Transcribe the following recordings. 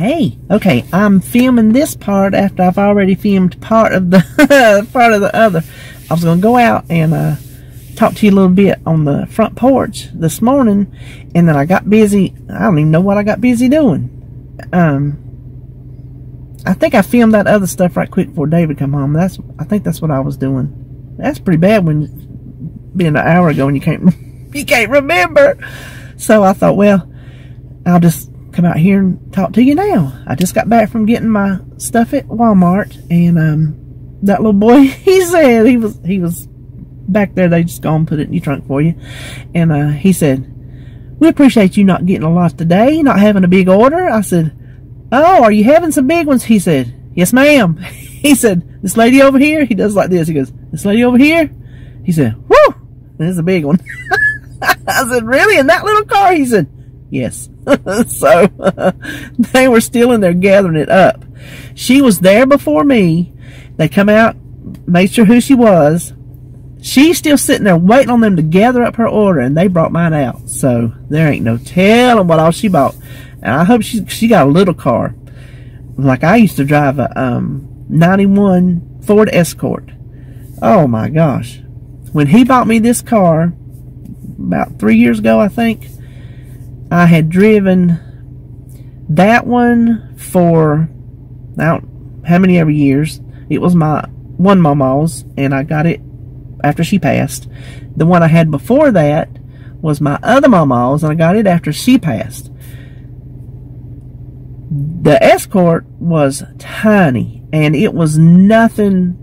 Hey, okay, I'm filming this part after I've already filmed part of the part of the other. I was gonna go out and uh, talk to you a little bit on the front porch this morning, and then I got busy. I don't even know what I got busy doing. Um, I think I filmed that other stuff right quick before David come home. That's I think that's what I was doing. That's pretty bad when being an hour ago and you can't you can't remember. So I thought, well, I'll just come out here and talk to you now. I just got back from getting my stuff at Walmart, and um, that little boy, he said he was he was back there. They just go and put it in your trunk for you, and uh, he said, "We appreciate you not getting a lot today, not having a big order." I said, "Oh, are you having some big ones?" He said, "Yes, ma'am." he said, "This lady over here." He does like this. He goes, "This lady over here." He said, "Whoo, this is a big one." I said, "Really? In that little car?" He said, "Yes." so they were still in there gathering it up. She was there before me. They come out, made sure who she was. She's still sitting there waiting on them to gather up her order, and they brought mine out. So there ain't no telling what all she bought. And I hope she she got a little car, like I used to drive a um, 91 Ford Escort. Oh my gosh! When he bought me this car about three years ago, I think I had driven that one for now how many ever years. It was my one mama's and I got it after she passed. The one I had before that was my other mama's and I got it after she passed. The Escort was tiny and it was nothing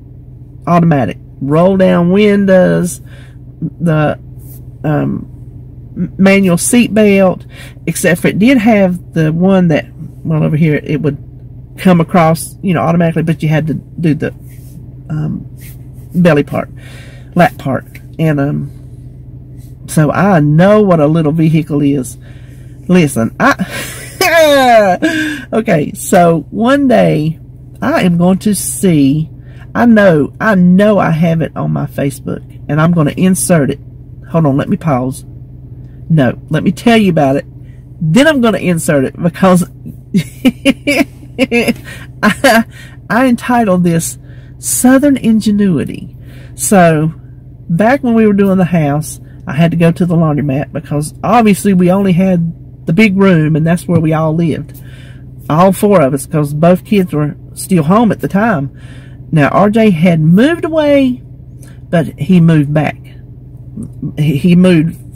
automatic. Roll down windows, the um, manual seat belt, except for it did have the one that, well, over here, it would come across, you know, automatically, but you had to do the um, belly part, lap part. And um, so I know what a little vehicle is. Listen, I, okay, so one day I am going to see, I know, I know I have it on my Facebook, and I'm going to insert it. Hold on, let me pause. No, let me tell you about it. Then I'm going to insert it because I, I entitled this Southern Ingenuity. So, back when we were doing the house, I had to go to the laundromat because obviously we only had the big room and that's where we all lived. All four of us because both kids were still home at the time. Now, RJ had moved away, but he moved back. He moved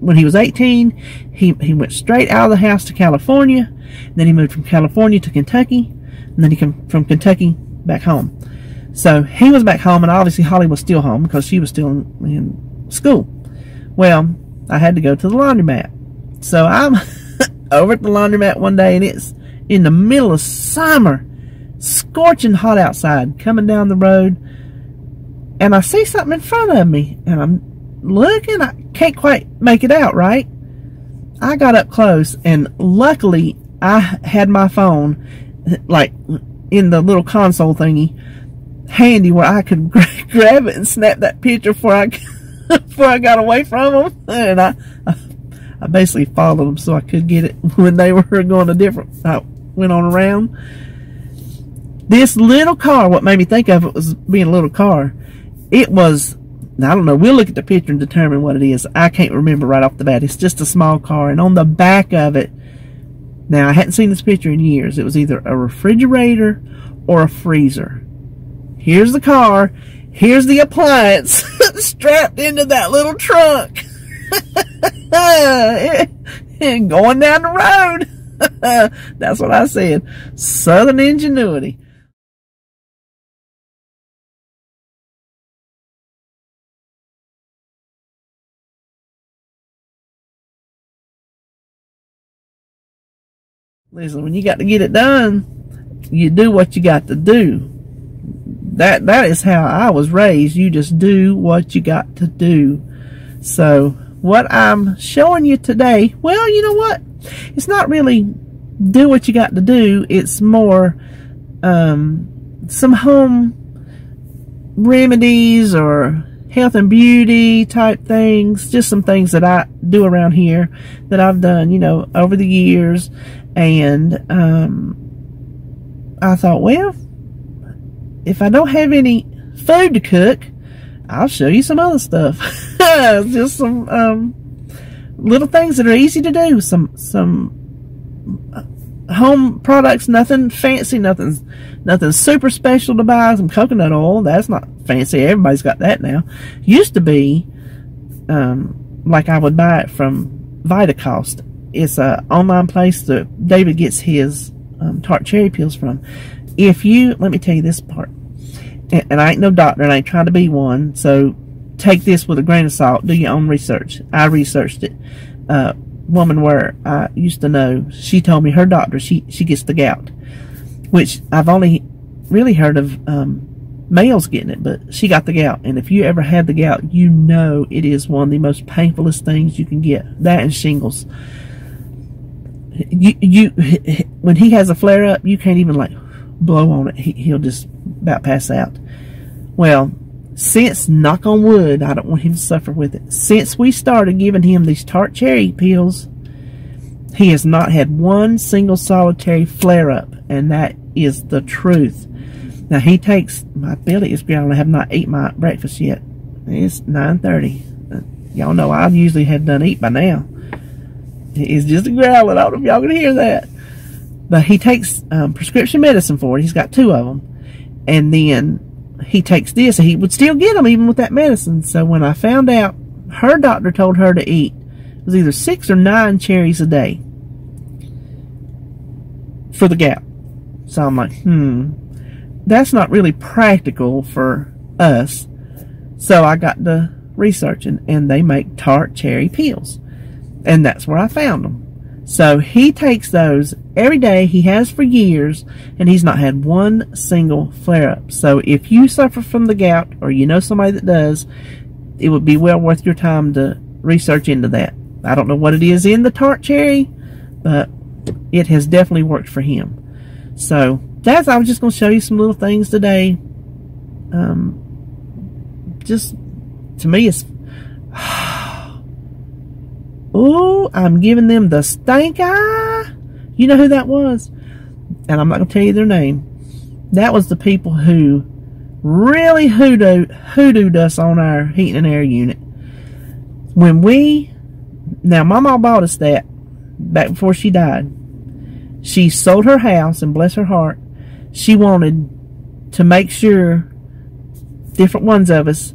when he was 18, he, he went straight out of the house to California. Then he moved from California to Kentucky. And then he came from Kentucky back home. So he was back home, and obviously Holly was still home because she was still in, in school. Well, I had to go to the laundromat. So I'm over at the laundromat one day, and it's in the middle of summer, scorching hot outside, coming down the road. And I see something in front of me, and I'm looking. I can't quite make it out, right? I got up close and luckily I had my phone like in the little console thingy handy where I could grab it and snap that picture before I before I got away from them and I I basically followed them so I could get it when they were going a different I went on around this little car what made me think of it was being a little car it was now, I don't know. We'll look at the picture and determine what it is. I can't remember right off the bat. It's just a small car. And on the back of it, now I hadn't seen this picture in years. It was either a refrigerator or a freezer. Here's the car. Here's the appliance strapped into that little trunk. and going down the road. That's what I said. Southern ingenuity. Listen, when you got to get it done, you do what you got to do. That that is how I was raised. You just do what you got to do. So what I'm showing you today, well, you know what? It's not really do what you got to do. It's more um, some home remedies or health and beauty type things, just some things that I do around here that I've done, you know, over the years. And um, I thought, well, if I don't have any food to cook, I'll show you some other stuff. just some um, little things that are easy to do. Some some home products, nothing fancy, nothing, nothing super special to buy. Some coconut oil, that's not fancy. Everybody's got that now. Used to be, um, like I would buy it from Vitacost. It's a online place that David gets his um, tart cherry peels from. If you, let me tell you this part, and, and I ain't no doctor, and I ain't trying to be one, so take this with a grain of salt. Do your own research. I researched it. Uh, woman where I used to know, she told me her doctor, she, she gets the gout, which I've only really heard of um, males getting it, but she got the gout. And if you ever had the gout, you know it is one of the most painfulest things you can get. That and shingles. You, you, when he has a flare up, you can't even like blow on it. He, he'll just about pass out. Well, since, knock on wood, I don't want him to suffer with it, since we started giving him these tart cherry pills, he has not had one single solitary flare up, and that is the truth. Now he takes, my belly is growling, I have not eaten my breakfast yet. It's 9.30. Uh, y'all know I usually have done eat by now. It's just a growling, I don't know if y'all can hear that. But he takes um, prescription medicine for it, he's got two of them. And then he takes this, and he would still get them even with that medicine. So when I found out, her doctor told her to eat it was either six or nine cherries a day for the gout. So I'm like, hmm, that's not really practical for us. So I got to researching, and they make tart cherry pills, and that's where I found them. So he takes those every day. He has for years, and he's not had one single flare up. So if you suffer from the gout, or you know somebody that does, it would be well worth your time to research into that. I don't know what it is in the tart cherry, but it has definitely worked for him. So that's I was just going to show you some little things today. Um, just to me, it's Oh, I'm giving them the stank eye. You know who that was? And I'm not going to tell you their name. That was the people who really hoodooed, hoodooed us on our heating and air unit. When we, now my mom bought us that back before she died. She sold her house and bless her heart, she wanted to make sure different ones of us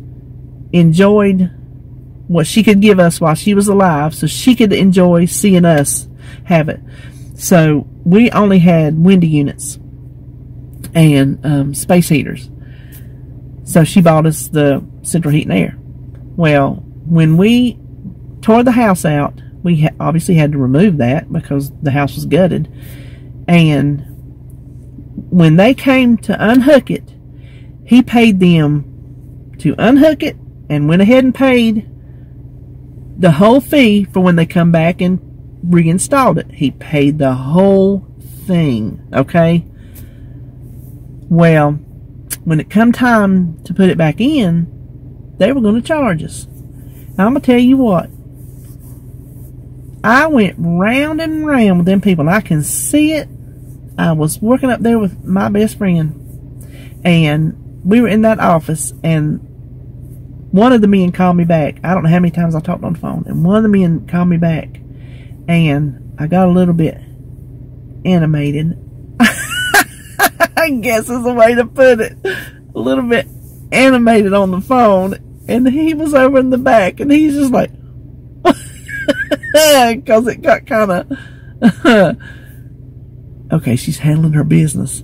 enjoyed what she could give us while she was alive so she could enjoy seeing us have it. So we only had window units and um, space heaters. So she bought us the central heat and air. Well, when we tore the house out, we ha obviously had to remove that because the house was gutted. And when they came to unhook it, he paid them to unhook it and went ahead and paid the whole fee for when they come back and reinstalled it. He paid the whole thing, okay? Well, when it come time to put it back in, they were going to charge us. Now, I'm going to tell you what. I went round and round with them people. I can see it. I was working up there with my best friend. And we were in that office and one of the men called me back. I don't know how many times I talked on the phone, and one of the men called me back, and I got a little bit animated. I guess is the way to put it. A little bit animated on the phone, and he was over in the back, and he's just like, because it got kind of. okay, she's handling her business.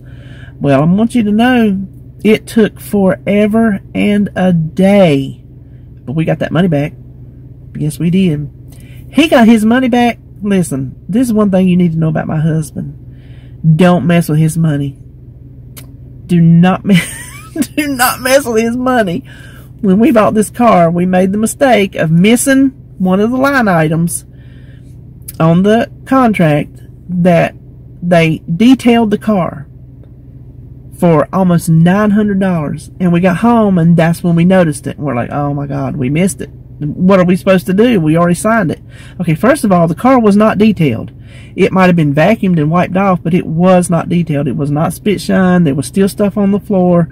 Well, I want you to know it took forever and a day, but we got that money back. Yes, we did. He got his money back. Listen, this is one thing you need to know about my husband. Don't mess with his money. Do not mess, do not mess with his money. When we bought this car, we made the mistake of missing one of the line items on the contract that they detailed the car for almost $900. And we got home and that's when we noticed it. We're like, oh my God, we missed it. What are we supposed to do? We already signed it. Okay, first of all, the car was not detailed. It might have been vacuumed and wiped off, but it was not detailed. It was not spit shine. There was still stuff on the floor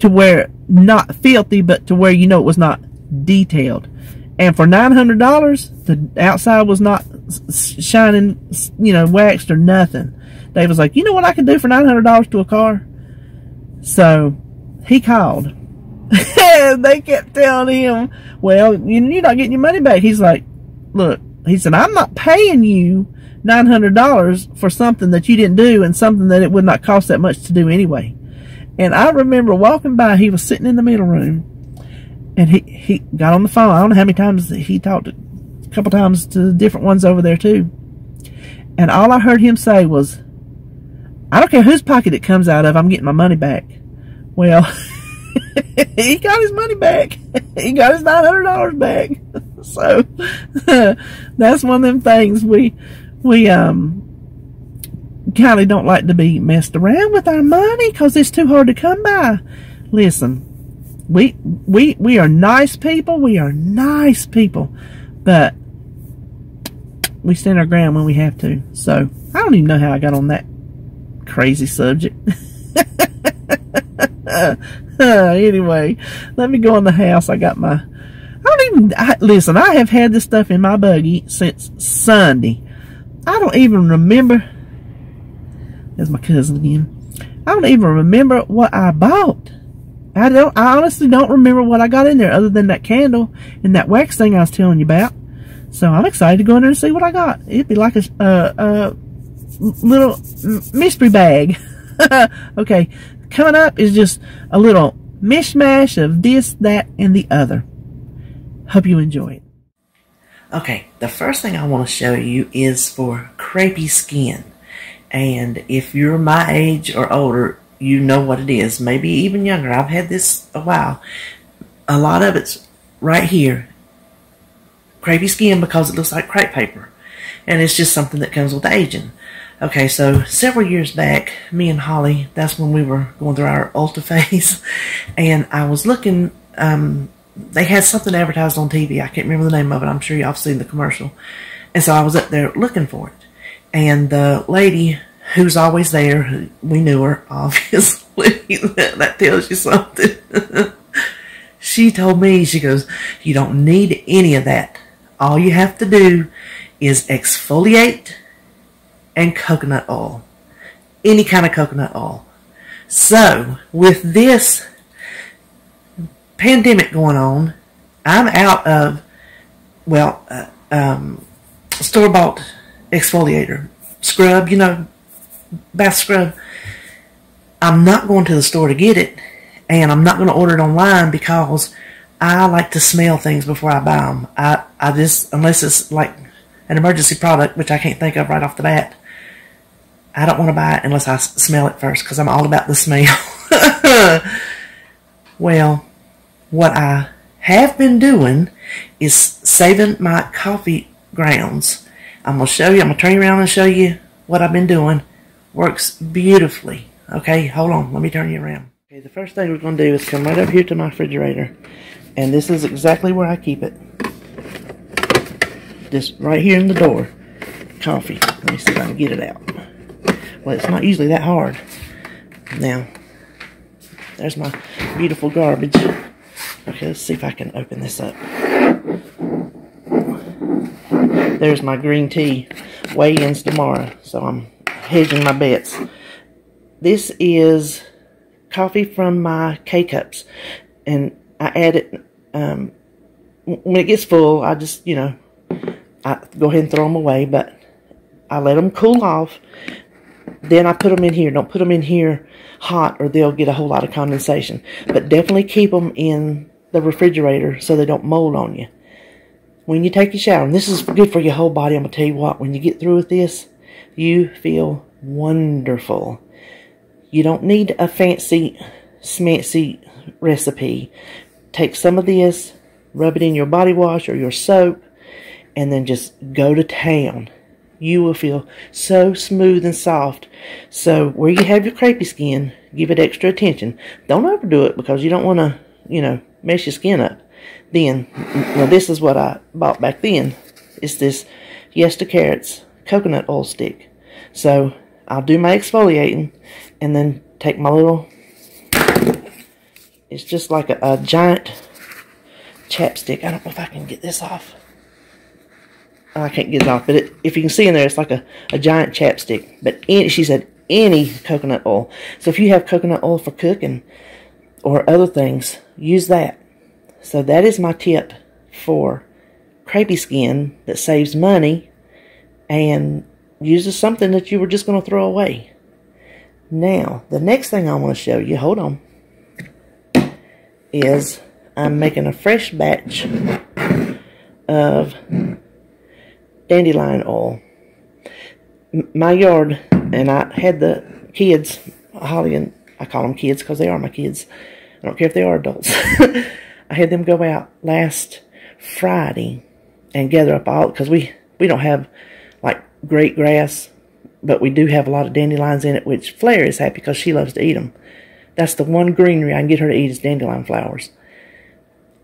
to where not filthy, but to where you know it was not detailed. And for $900, the outside was not shining, you know, waxed or nothing. Dave was like, you know what I can do for $900 to a car? So he called. and they kept telling him, well, you're not getting your money back. He's like, look, he said, I'm not paying you $900 for something that you didn't do and something that it would not cost that much to do anyway. And I remember walking by, he was sitting in the middle room and he, he got on the phone. I don't know how many times he talked, a couple times to different ones over there too. And all I heard him say was, I don't care whose pocket it comes out of, I'm getting my money back. Well, he got his money back. he got his $900 back. so, that's one of them things we, we, um, kind of don't like to be messed around with our money because it's too hard to come by. Listen, we, we, we are nice people. We are nice people, but we stand our ground when we have to. So I don't even know how I got on that crazy subject. anyway, let me go in the house. I got my, I don't even, I, listen, I have had this stuff in my buggy since Sunday. I don't even remember, there's my cousin again. I don't even remember what I bought. I don't, I honestly don't remember what I got in there other than that candle and that wax thing I was telling you about. So I'm excited to go in there and see what I got. It'd be like a, uh, uh, little mystery bag. okay, coming up is just a little mishmash of this, that, and the other. Hope you enjoy it. Okay, the first thing I want to show you is for crepey skin. And if you're my age or older, you know what it is. Maybe even younger. I've had this a while. A lot of it's right here. Crepey skin because it looks like crepe paper. And it's just something that comes with aging. Okay, so several years back, me and Holly, that's when we were going through our Ulta phase, and I was looking, um, they had something advertised on TV. I can't remember the name of it. I'm sure y'all have seen the commercial. And so I was up there looking for it. And the lady who's always there, we knew her, obviously. that tells you something. she told me, she goes, you don't need any of that. All you have to do is exfoliate and coconut oil. Any kind of coconut oil. So, with this pandemic going on, I'm out of, well, uh, um, store-bought exfoliator. Scrub, you know, bath scrub. I'm not going to the store to get it, and I'm not going to order it online because I like to smell things before I buy them. I, I just, unless it's like an emergency product, which I can't think of right off the bat, I don't want to buy it unless I smell it first because I'm all about the smell. well, what I have been doing is saving my coffee grounds. I'm going to show you, I'm going to turn around and show you what I've been doing. Works beautifully. Okay, hold on, let me turn you around. Okay, the first thing we're going to do is come right up here to my refrigerator. And this is exactly where I keep it. Just right here in the door. Coffee. Let me see if I can get it out. Well, it's not usually that hard. Now, there's my beautiful garbage. Okay, let's see if I can open this up. There's my green tea. Weigh-ins tomorrow, so I'm hedging my bets. This is coffee from my K-Cups, and I add it, um, when it gets full, I just, you know, I go ahead and throw them away, but I let them cool off, then I put them in here. Don't put them in here hot or they'll get a whole lot of condensation. But definitely keep them in the refrigerator so they don't mold on you. When you take your shower, and this is good for your whole body, I'm going to tell you what, when you get through with this, you feel wonderful. You don't need a fancy, smancy recipe. Take some of this, rub it in your body wash or your soap, and then just go to town you will feel so smooth and soft. So where you have your crepey skin, give it extra attention. Don't overdo it because you don't want to, you know, mess your skin up. Then, well, this is what I bought back then. It's this Yes to Carrots coconut oil stick. So I'll do my exfoliating and then take my little, it's just like a, a giant chapstick. I don't know if I can get this off. I can't get it off, but it, if you can see in there, it's like a, a giant chapstick. But any, she said any coconut oil. So if you have coconut oil for cooking or other things, use that. So that is my tip for crepey skin that saves money and uses something that you were just going to throw away. Now, the next thing I want to show you, hold on, is I'm making a fresh batch of dandelion oil. My yard, and I had the kids, Holly and I call them kids because they are my kids. I don't care if they are adults. I had them go out last Friday and gather up all, because we, we don't have like great grass, but we do have a lot of dandelions in it, which Flair is happy because she loves to eat them. That's the one greenery I can get her to eat is dandelion flowers.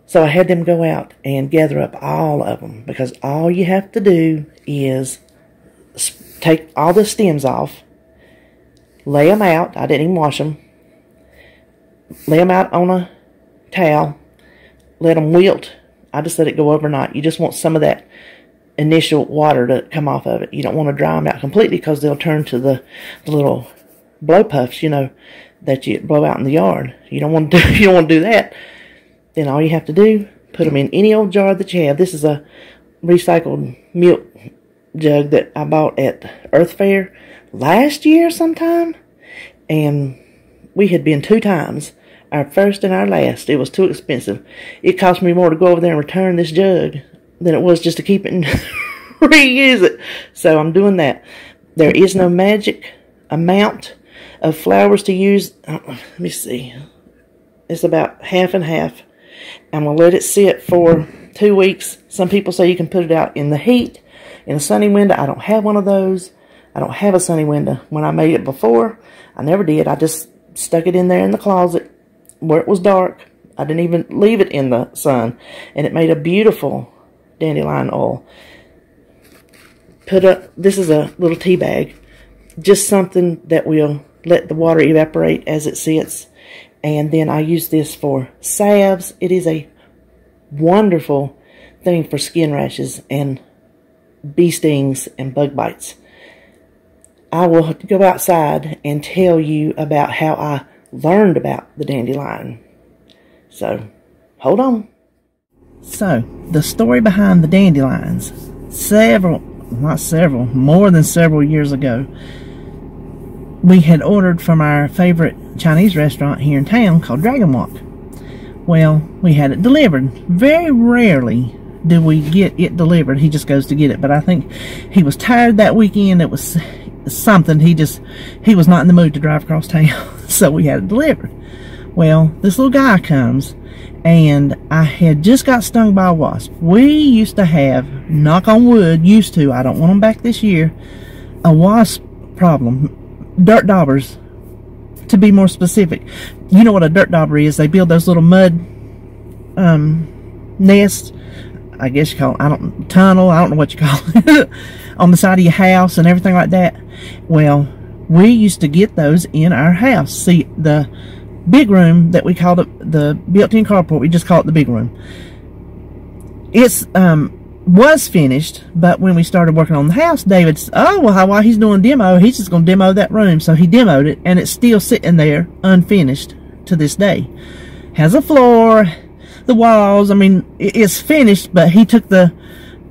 So I had them go out and gather up all of them because all you have to do is take all the stems off, lay them out. I didn't even wash them. Lay them out on a towel, let them wilt. I just let it go overnight. You just want some of that initial water to come off of it. You don't want to dry them out completely because they'll turn to the, the little blow puffs, you know, that you blow out in the yard. You don't want to do, you don't want to do that then all you have to do, put them in any old jar that you have. This is a recycled milk jug that I bought at Earth Fare last year sometime. And we had been two times, our first and our last. It was too expensive. It cost me more to go over there and return this jug than it was just to keep it and reuse it. So I'm doing that. There is no magic amount of flowers to use. Oh, let me see. It's about half and half. I'm going to let it sit for two weeks. Some people say you can put it out in the heat, in a sunny window. I don't have one of those. I don't have a sunny window. When I made it before, I never did. I just stuck it in there in the closet where it was dark. I didn't even leave it in the sun. And it made a beautiful dandelion oil. Put a, this is a little tea bag. Just something that will let the water evaporate as it sits. And then I use this for salves. It is a wonderful thing for skin rashes and bee stings and bug bites. I will go outside and tell you about how I learned about the dandelion. So, hold on. So, the story behind the dandelions. Several, not several, more than several years ago, we had ordered from our favorite Chinese restaurant here in town called Dragon Wok. Well, we had it delivered. Very rarely do we get it delivered. He just goes to get it. But I think he was tired that weekend. It was something. He just, he was not in the mood to drive across town. so we had it delivered. Well, this little guy comes and I had just got stung by a wasp. We used to have, knock on wood, used to, I don't want them back this year, a wasp problem dirt daubers, to be more specific. You know what a dirt dauber is? They build those little mud um, nests. I guess you call it, I don't, tunnel, I don't know what you call it, on the side of your house and everything like that. Well, we used to get those in our house. See, the big room that we called it the built-in carport, we just call it the big room. It's, um, was finished, but when we started working on the house, David said, oh, well, while he's doing demo, he's just going to demo that room. So he demoed it, and it's still sitting there unfinished to this day. Has a floor, the walls, I mean, it's finished, but he took the,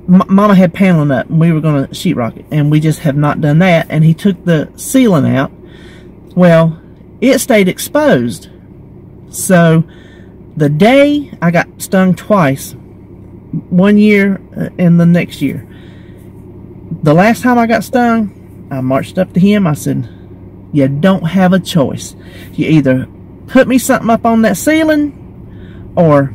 Mama had paneling up, and we were going to sheetrock it, and we just have not done that, and he took the ceiling out. Well, it stayed exposed. So, the day I got stung twice one year uh, and the next year. The last time I got stung, I marched up to him. I said, you don't have a choice. You either put me something up on that ceiling or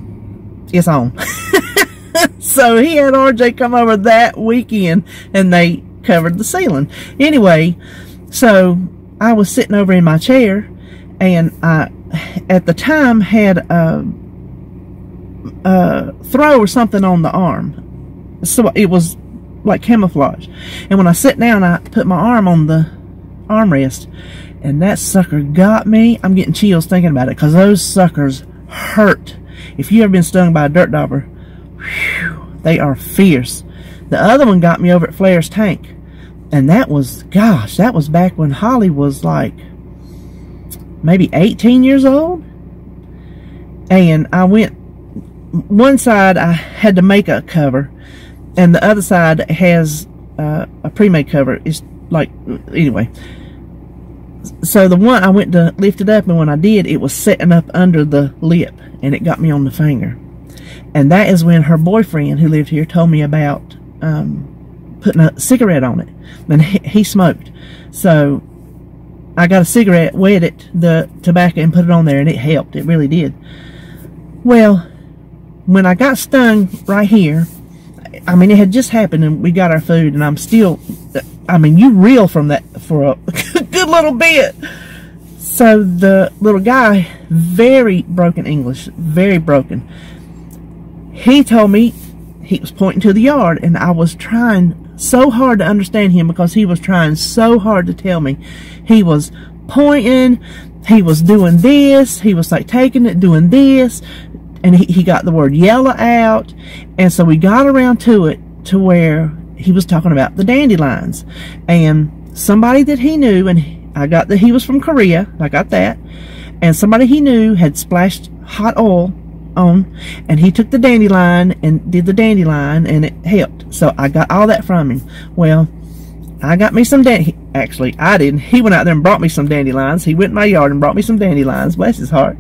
it's on. so he had RJ come over that weekend and they covered the ceiling. Anyway, so I was sitting over in my chair and I, at the time, had a, a throw or something on the arm. So it was like camouflage. And when I sit down, I put my arm on the armrest, and that sucker got me. I'm getting chills thinking about it because those suckers hurt. If you ever been stung by a dirt dauber, whew, they are fierce. The other one got me over at Flair's Tank. And that was, gosh, that was back when Holly was like maybe 18 years old. And I went, one side I had to make a cover, and the other side has uh, a pre-made cover. It's like, anyway. So the one I went to lift it up, and when I did, it was setting up under the lip, and it got me on the finger. And that is when her boyfriend, who lived here, told me about um, putting a cigarette on it. And he, he smoked. So I got a cigarette, wet it, the tobacco, and put it on there, and it helped. It really did. Well, when I got stung right here, I mean, it had just happened, and we got our food, and I'm still, I mean, you reel from that for a good little bit. So the little guy, very broken English, very broken. He told me he was pointing to the yard, and I was trying so hard to understand him because he was trying so hard to tell me. He was pointing, he was doing this, he was like taking it, doing this, and he, he got the word yellow out, and so we got around to it to where he was talking about the dandelions, and somebody that he knew, and I got that he was from Korea, I got that, and somebody he knew had splashed hot oil on and he took the dandelion and did the dandelion and it helped. So I got all that from him. Well I got me some dandelions. actually I didn't. He went out there and brought me some dandelions. He went in my yard and brought me some dandelions bless his heart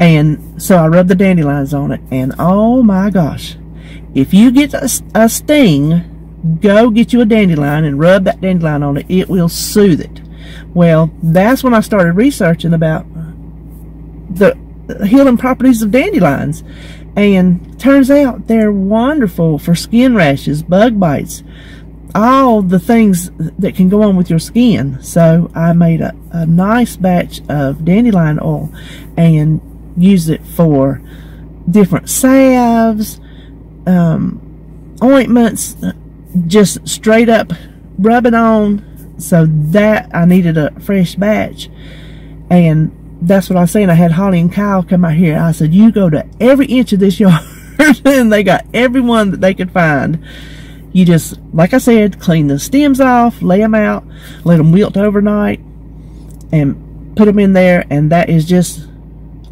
and so I rubbed the dandelions on it and oh my gosh if you get a, a sting go get you a dandelion and rub that dandelion on it it will soothe it well that's when I started researching about the healing properties of dandelions. And turns out they're wonderful for skin rashes, bug bites, all the things that can go on with your skin. So I made a, a nice batch of dandelion oil and used it for different salves, um, ointments, just straight up rub it on. So that I needed a fresh batch. And that's what I was saying. I had Holly and Kyle come out here. I said, you go to every inch of this yard. and they got everyone that they could find. You just, like I said, clean the stems off, lay them out, let them wilt overnight, and put them in there. And that is just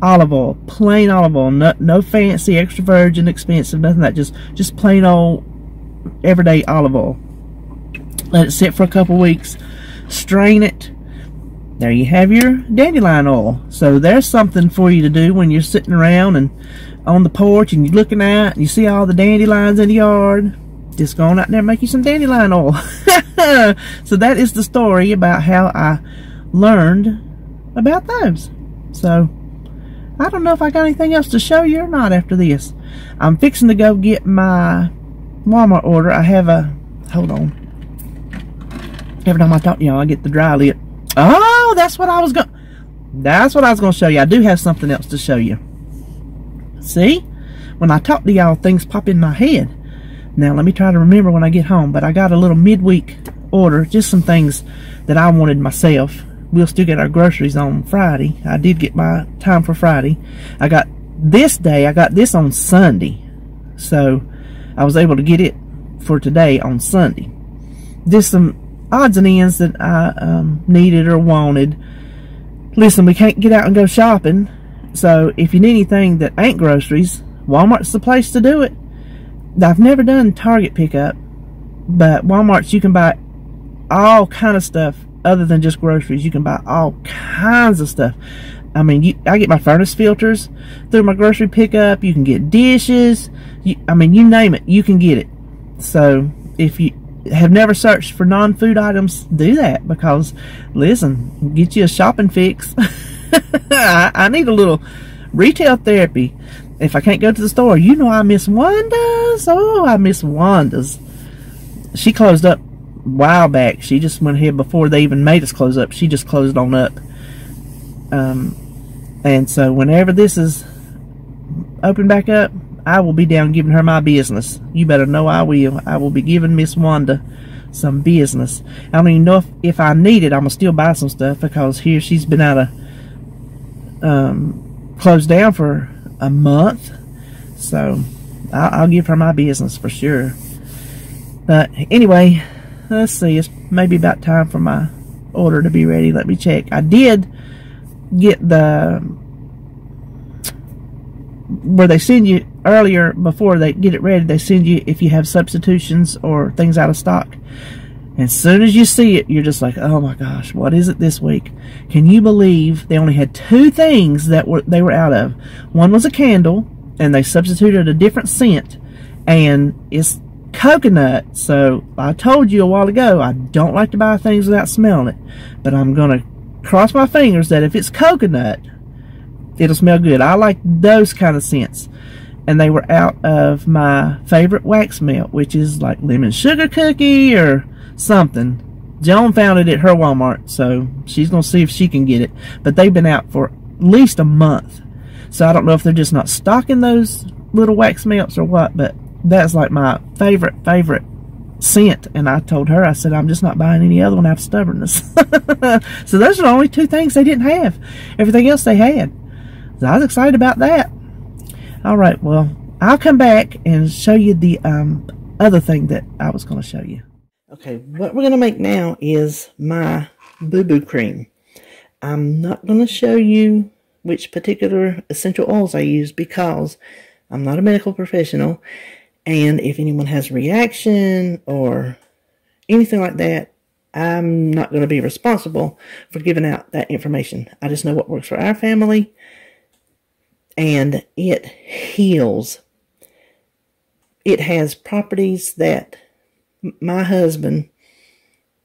olive oil, plain olive oil. No, no fancy, extra virgin, expensive, nothing like that. Just, just plain old, everyday olive oil. Let it sit for a couple weeks. Strain it there you have your dandelion oil. So there's something for you to do when you're sitting around and on the porch and you're looking out and you see all the dandelions in the yard. Just go on out there and make you some dandelion oil. so that is the story about how I learned about those. So I don't know if I got anything else to show you or not after this. I'm fixing to go get my Walmart order. I have a, hold on. Every time I talk to y'all, I get the dry lip. Oh, that's what I was going That's what I was going to show you. I do have something else to show you. See? When I talk to y'all, things pop in my head. Now, let me try to remember when I get home. But I got a little midweek order. Just some things that I wanted myself. We'll still get our groceries on Friday. I did get my time for Friday. I got this day. I got this on Sunday. So, I was able to get it for today on Sunday. Just some odds and ends that I um, needed or wanted. Listen, we can't get out and go shopping, so if you need anything that ain't groceries, Walmart's the place to do it. I've never done Target pickup, but Walmart's you can buy all kind of stuff other than just groceries. You can buy all kinds of stuff. I mean, you, I get my furnace filters through my grocery pickup. You can get dishes. You, I mean, you name it, you can get it. So if you have never searched for non-food items, do that because, listen, get you a shopping fix. I, I, need a little retail therapy. If I can't go to the store, you know I miss Wanda's. Oh, I miss Wanda's. She closed up while back. She just went ahead before they even made us close up. She just closed on up. Um, and so whenever this is open back up, I will be down giving her my business. You better know I will. I will be giving Miss Wanda some business. I don't even know if, if I need it. I'm going to still buy some stuff because here she's been out of um, closed down for a month. So I'll, I'll give her my business for sure. But anyway, let's see. It's maybe about time for my order to be ready. Let me check. I did get the where they send you earlier before they get it ready they send you if you have substitutions or things out of stock as soon as you see it you're just like oh my gosh what is it this week can you believe they only had two things that were they were out of one was a candle and they substituted a different scent and it's coconut so i told you a while ago i don't like to buy things without smelling it but i'm gonna cross my fingers that if it's coconut it'll smell good. I like those kind of scents. And they were out of my favorite wax melt, which is like lemon sugar cookie or something. Joan found it at her Walmart, so she's going to see if she can get it. But they've been out for at least a month. So I don't know if they're just not stocking those little wax melts or what, but that's like my favorite, favorite scent. And I told her, I said, I'm just not buying any other one out of stubbornness. so those are the only two things they didn't have. Everything else they had. So I was excited about that. All right, well, I'll come back and show you the um, other thing that I was going to show you. Okay, what we're going to make now is my boo-boo cream. I'm not going to show you which particular essential oils I use because I'm not a medical professional. And if anyone has reaction or anything like that, I'm not going to be responsible for giving out that information. I just know what works for our family and it heals. It has properties that my husband,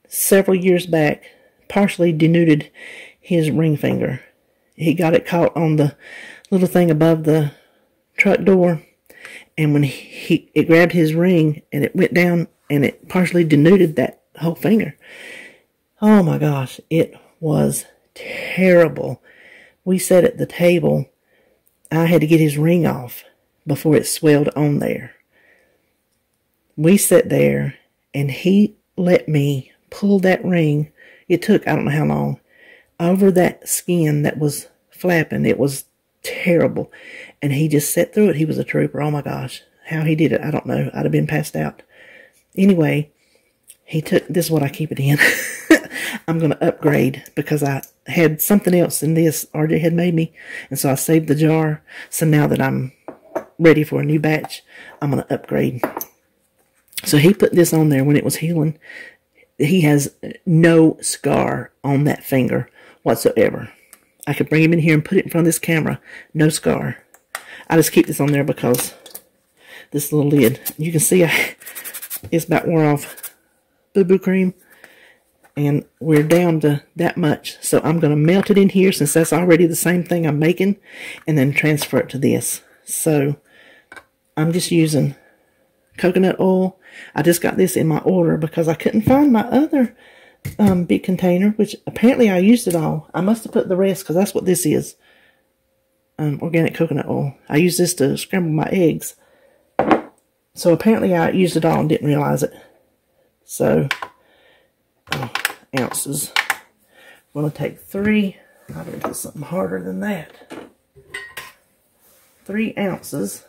several years back, partially denuded his ring finger. He got it caught on the little thing above the truck door, and when he it grabbed his ring and it went down and it partially denuded that whole finger. Oh my gosh, it was terrible. We sat at the table I had to get his ring off before it swelled on there. We sat there and he let me pull that ring. It took, I don't know how long, over that skin that was flapping. It was terrible. And he just sat through it. He was a trooper. Oh my gosh. How he did it, I don't know. I'd have been passed out. Anyway, he took, this is what I keep it in. I'm going to upgrade because I had something else in this RJ had made me. And so I saved the jar. So now that I'm ready for a new batch, I'm going to upgrade. So he put this on there when it was healing. He has no scar on that finger whatsoever. I could bring him in here and put it in front of this camera. No scar. I just keep this on there because this little lid. You can see I, it's about wore off boo-boo cream and we're down to that much. So I'm going to melt it in here since that's already the same thing I'm making and then transfer it to this. So I'm just using coconut oil. I just got this in my order because I couldn't find my other um, big container, which apparently I used it all. I must have put the rest because that's what this is. Um, organic coconut oil. I use this to scramble my eggs. So apparently I used it all and didn't realize it. So, oh, ounces. I'm going to take three, going to do something harder than that. Three ounces.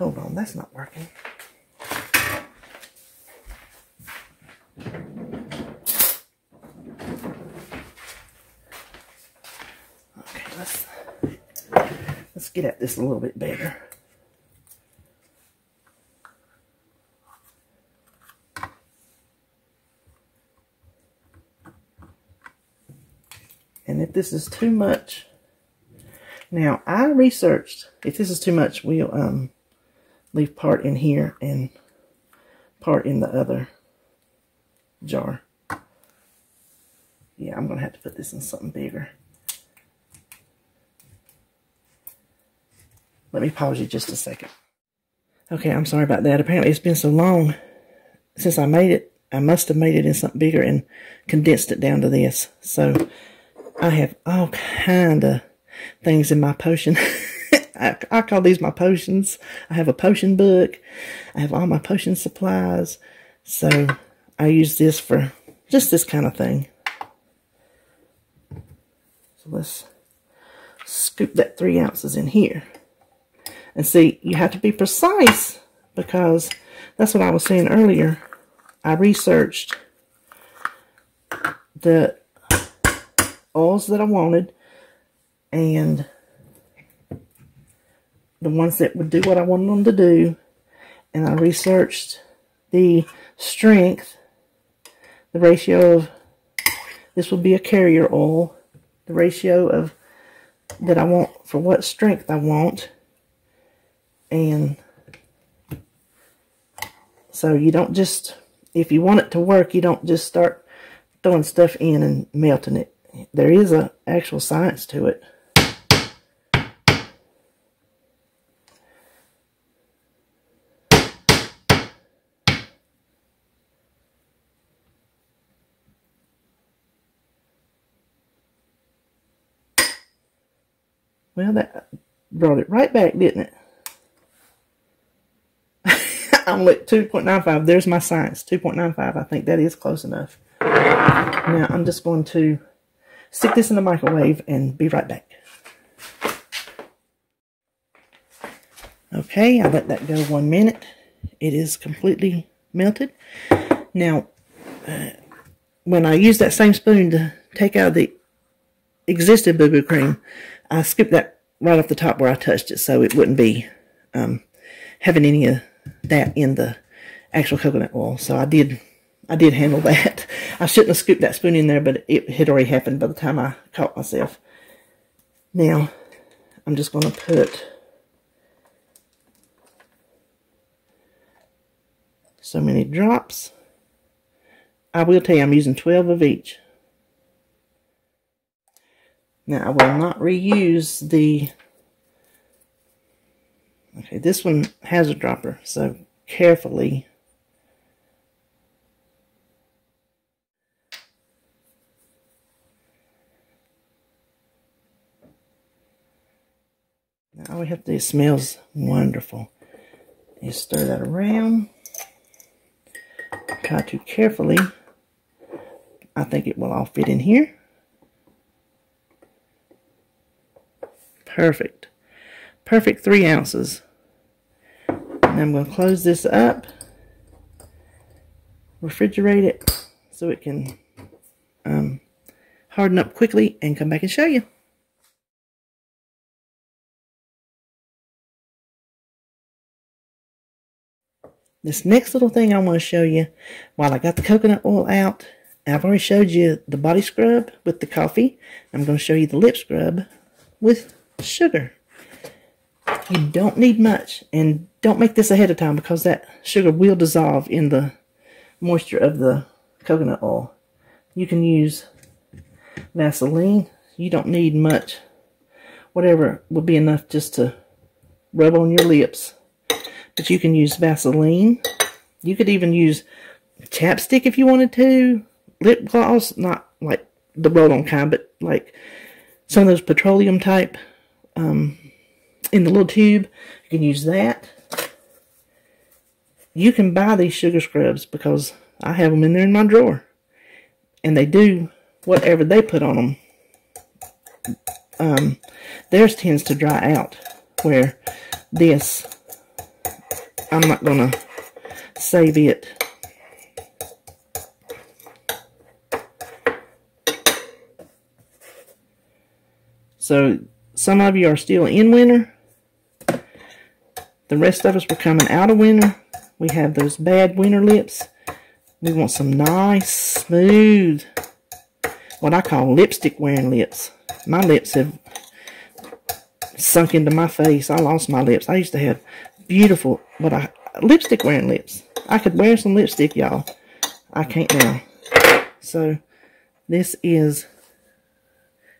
Hold on, that's not working. Okay, let's let's get at this a little bit better. And if this is too much, now I researched, if this is too much, we'll um, leave part in here and part in the other jar. Yeah, I'm going to have to put this in something bigger. Let me pause you just a second. Okay, I'm sorry about that. Apparently it's been so long since I made it, I must have made it in something bigger and condensed it down to this. So I have all kind of things in my potion. I, I, call these my potions. I have a potion book. I have all my potion supplies. So I use this for just this kind of thing. So let's scoop that three ounces in here. And see, you have to be precise because that's what I was saying earlier. I researched the oils that I wanted and the ones that would do what I wanted them to do. And I researched the strength, the ratio of, this would be a carrier oil, the ratio of that I want for what strength I want. And so you don't just, if you want it to work, you don't just start throwing stuff in and melting it. There is a actual science to it. Well, that brought it right back, didn't it? I'm at 2.95. There's my science. 2.95. I think that is close enough. Now, I'm just going to stick this in the microwave and be right back. Okay, I let that go one minute. It is completely melted. Now, uh, when I use that same spoon to take out the existing boo-boo cream, I skipped that right off the top where I touched it so it wouldn't be um, having any of that in the actual coconut oil. So I did I did handle that. I shouldn't have scooped that spoon in there, but it had already happened by the time I caught myself. Now, I'm just going to put so many drops. I will tell you I'm using 12 of each. Now, I will not reuse the... Okay, this one has a dropper, so carefully... Now all we have to do, smells wonderful. You stir that around. Try to carefully. I think it will all fit in here. Perfect. Perfect three ounces. And I'm going to close this up. Refrigerate it so it can um, harden up quickly and come back and show you. This next little thing I want to show you, while I got the coconut oil out, I've already showed you the body scrub with the coffee. I'm going to show you the lip scrub with sugar. You don't need much. And don't make this ahead of time because that sugar will dissolve in the moisture of the coconut oil. You can use Vaseline. You don't need much. Whatever will be enough just to rub on your lips. But you can use Vaseline. You could even use chapstick if you wanted to. Lip gloss, not like the roll-on kind, but like some of those petroleum type um, in the little tube. You can use that. You can buy these sugar scrubs because I have them in there in my drawer. And they do whatever they put on them. Um, theirs tends to dry out. Where this, I'm not going to save it. So some of you are still in winter. The rest of us were coming out of winter. We have those bad winter lips. We want some nice, smooth, what I call lipstick wearing lips. My lips have sunk into my face. I lost my lips. I used to have beautiful, but I lipstick wearing lips. I could wear some lipstick, y'all. I can't now. So, this is,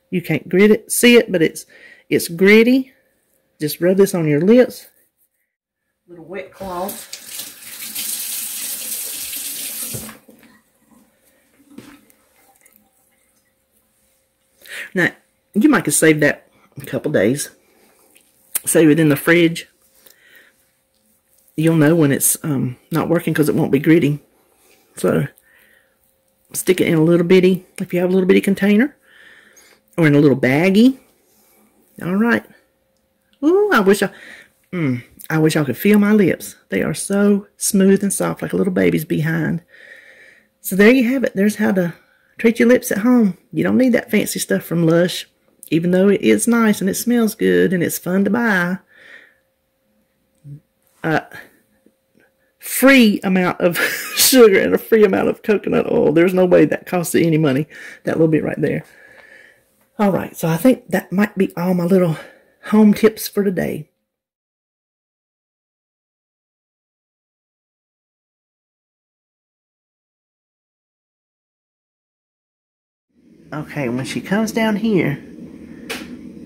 you can't grit it, see it, but it's it's gritty. Just rub this on your lips. Little wet cloth. Now, you might have save that a couple days. Save it in the fridge. You'll know when it's um, not working because it won't be gritty. So, stick it in a little bitty, if you have a little bitty container, or in a little baggie. Alright. Ooh, I wish I... Mm, I wish I could feel my lips. They are so smooth and soft like a little baby's behind. So there you have it. There's how to treat your lips at home. You don't need that fancy stuff from Lush. Even though it is nice and it smells good and it's fun to buy. Uh, free amount of sugar and a free amount of coconut oil. There's no way that costs any money. That little bit right there. All right, so I think that might be all my little home tips for today. Okay, when she comes down here,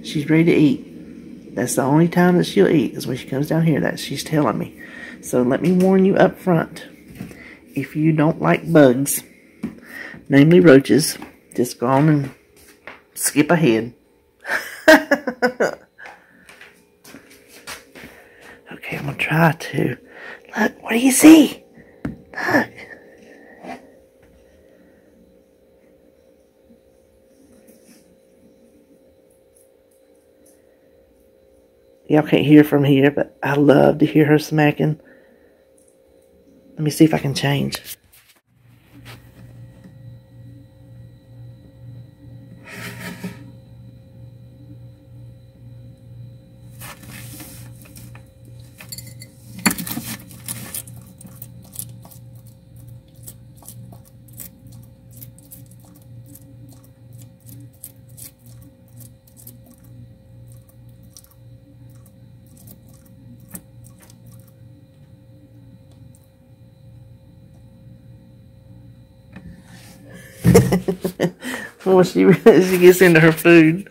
she's ready to eat. That's the only time that she'll eat is when she comes down here. That she's telling me. So let me warn you up front. If you don't like bugs, namely roaches, just go on and skip ahead. okay, I'm to try to. Look, what do you see? Look. Y'all can't hear from here, but I love to hear her smacking. Let me see if I can change. Once she, she gets into her food.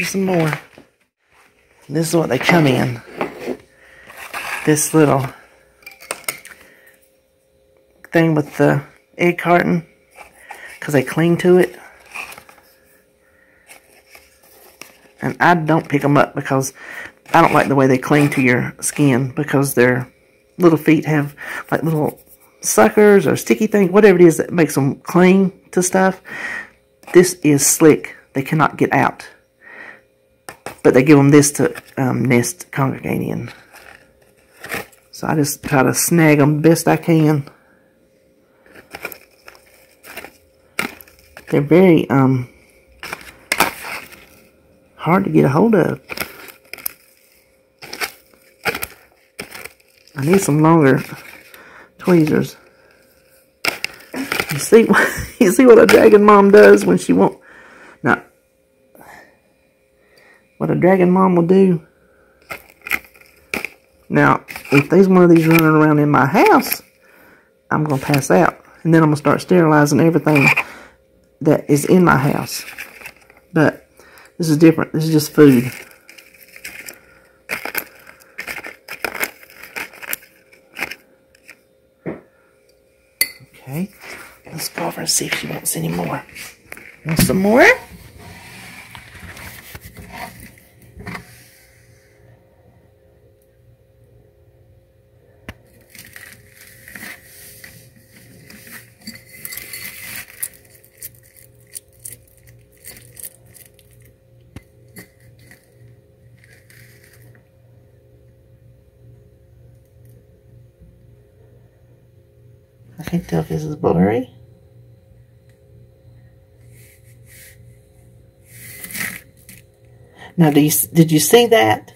You some more. This is what they come in. This little thing with the egg carton because they cling to it. And I don't pick them up because I don't like the way they cling to your skin because their little feet have like little suckers or sticky things, whatever it is that makes them cling to stuff. This is slick they cannot get out. But they give them this to um, nest congregate in. So I just try to snag them best I can. They're very um, hard to get a hold of. I need some longer tweezers. You see, you see what a dragon mom does when she won't now, what a dragon mom will do. Now, if there's one of these running around in my house, I'm going to pass out. And then I'm going to start sterilizing everything that is in my house. But this is different. This is just food. Okay. Let's go over and see if she wants any more. Want some more? I can't tell if this is blurry. Now, you, did you see that?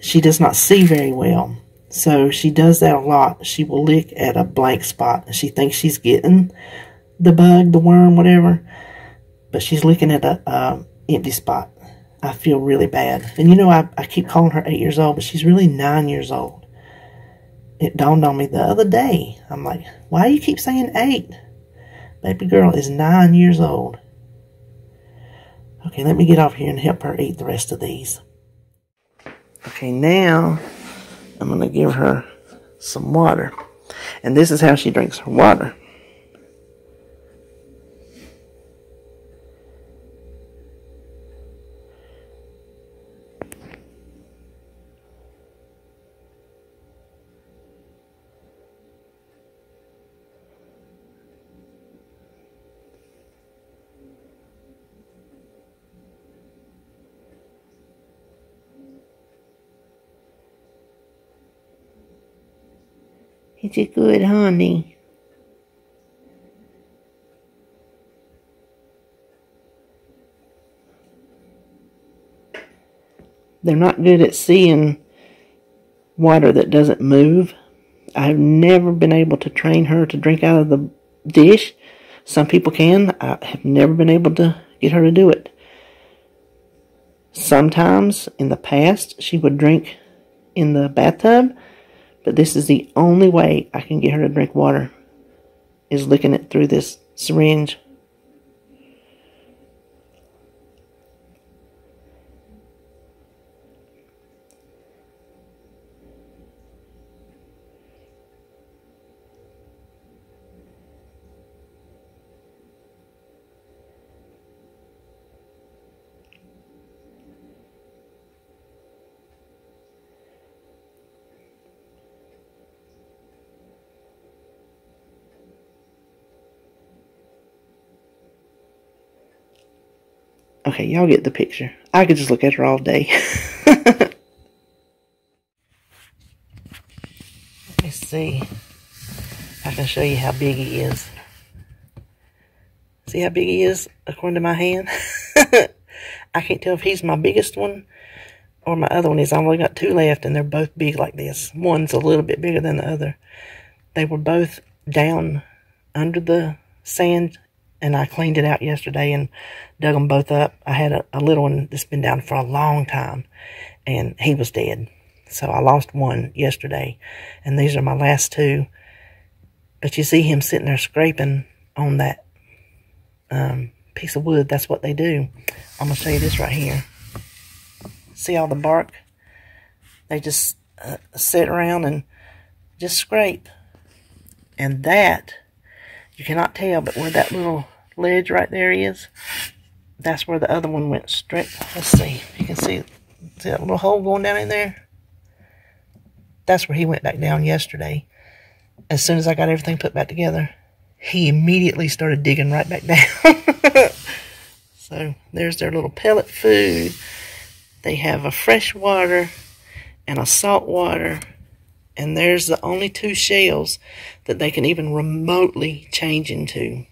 She does not see very well. So she does that a lot. She will lick at a blank spot. And she thinks she's getting the bug, the worm, whatever. But she's licking at a uh, empty spot. I feel really bad. And you know, I, I keep calling her eight years old, but she's really nine years old. It dawned on me the other day. I'm like, why do you keep saying eight? Baby girl is nine years old. Okay, let me get off here and help her eat the rest of these. Okay, now I'm going to give her some water. And this is how she drinks her water. It's a good honey. They're not good at seeing water that doesn't move. I've never been able to train her to drink out of the dish. Some people can. I have never been able to get her to do it. Sometimes in the past, she would drink in the bathtub but this is the only way I can get her to drink water is licking it through this syringe. Y'all get the picture. I could just look at her all day. Let me see. I can show you how big he is. See how big he is according to my hand? I can't tell if he's my biggest one or my other one is. I've only got two left and they're both big like this. One's a little bit bigger than the other. They were both down under the sand and I cleaned it out yesterday and dug them both up. I had a, a, little one that's been down for a long time, and he was dead. So I lost one yesterday, and these are my last two. But you see him sitting there scraping on that um, piece of wood. That's what they do. I'm going to show you this right here. See all the bark? They just uh, sit around and just scrape. And that you cannot tell, but where that little ledge right there is, that's where the other one went straight. Let's see. You can see, see that little hole going down in there? That's where he went back down yesterday. As soon as I got everything put back together, he immediately started digging right back down. so there's their little pellet food. They have a fresh water and a salt water and there's the only two shells that they can even remotely change into.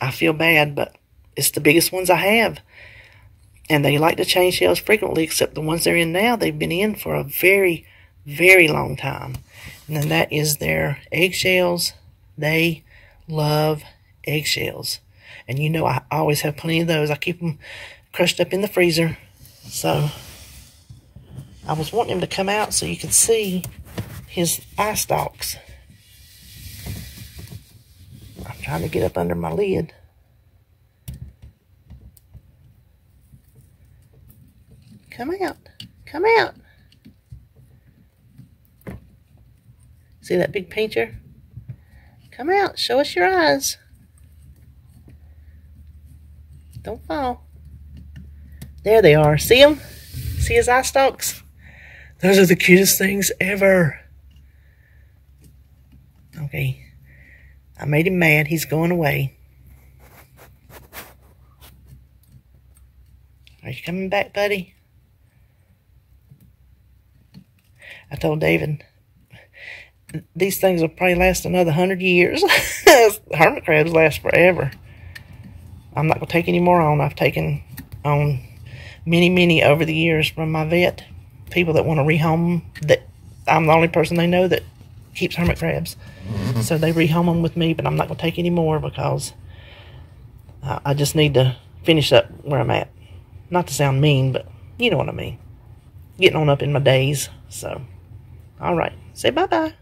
I feel bad, but it's the biggest ones I have. And they like to change shells frequently, except the ones they're in now, they've been in for a very, very long time. And then that is their eggshells. They love eggshells. And you know I always have plenty of those. I keep them crushed up in the freezer. So I was wanting him to come out so you could see his eye stalks. Trying to get up under my lid. Come out. Come out. See that big painter? Come out. Show us your eyes. Don't fall. There they are. See them? See his eye stalks? Those are the cutest things ever. Okay. I made him mad. He's going away. Are you coming back, buddy? I told David, these things will probably last another hundred years. Hermit crabs last forever. I'm not going to take any more on. I've taken on many, many over the years from my vet. People that want to rehome them. That I'm the only person they know that keeps hermit crabs. Mm-hmm. So they rehome them with me, but I'm not going to take any more because I just need to finish up where I'm at. Not to sound mean, but you know what I mean. Getting on up in my days. So, all right. Say bye-bye.